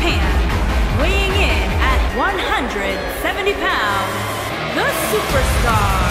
Japan, weighing in at 170 pounds, the superstar.